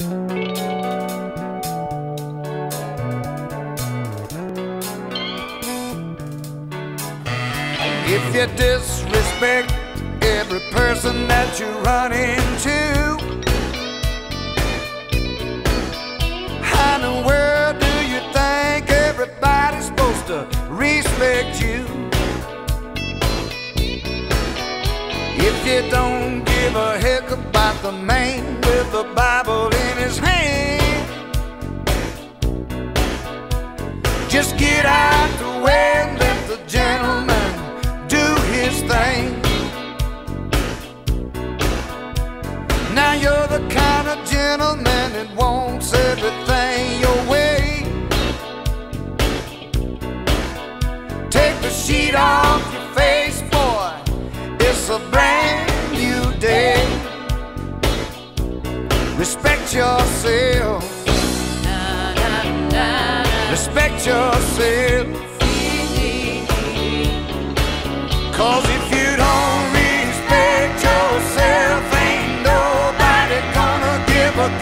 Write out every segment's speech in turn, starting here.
If you disrespect every person that you run into, respect you? If you don't give a heck about the man with the Bible in his hand. Just get out the way.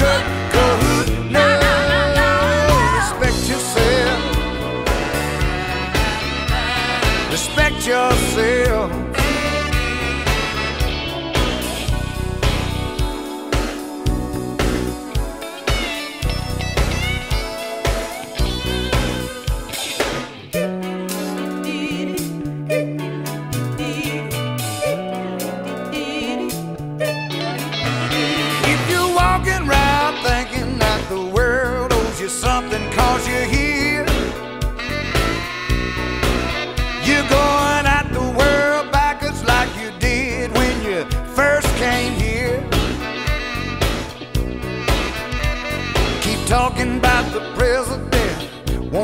good cahoot No, Respect yourself. Respect yourself.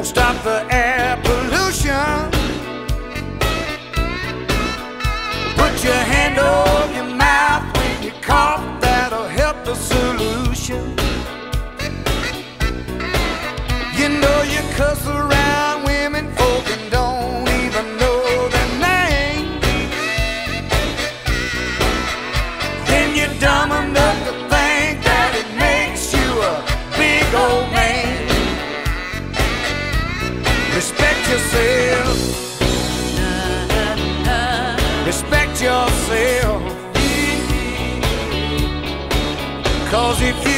stop the. if you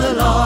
the law.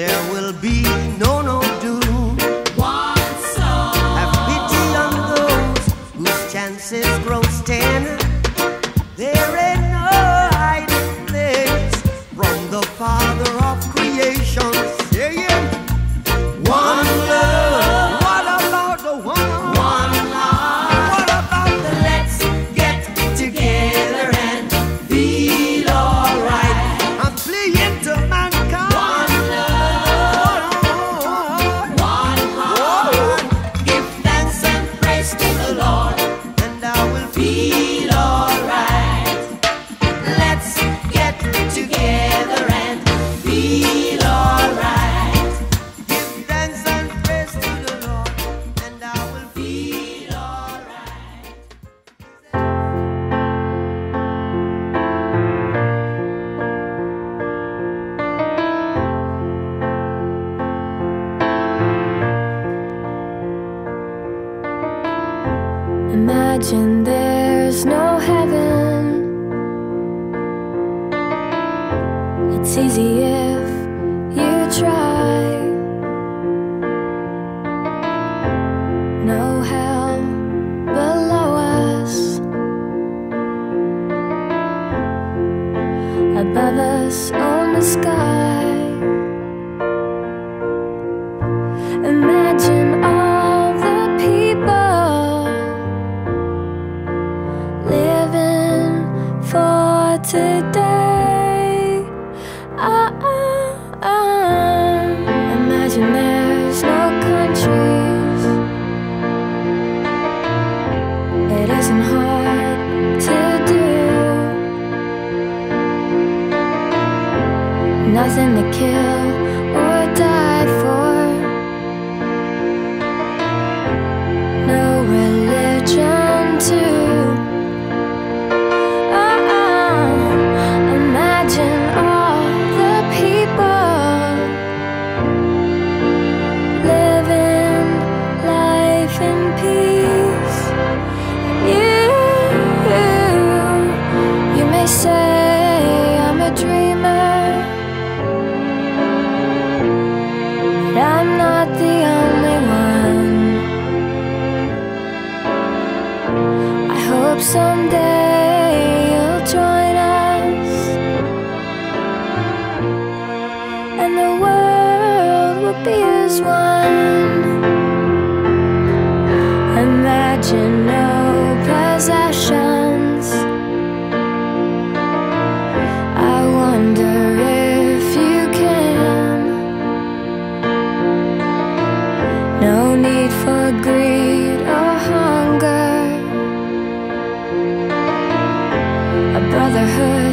There will Yeah. nothing to kill. imagine no possessions. I wonder if you can. No need for greed or hunger. A brotherhood.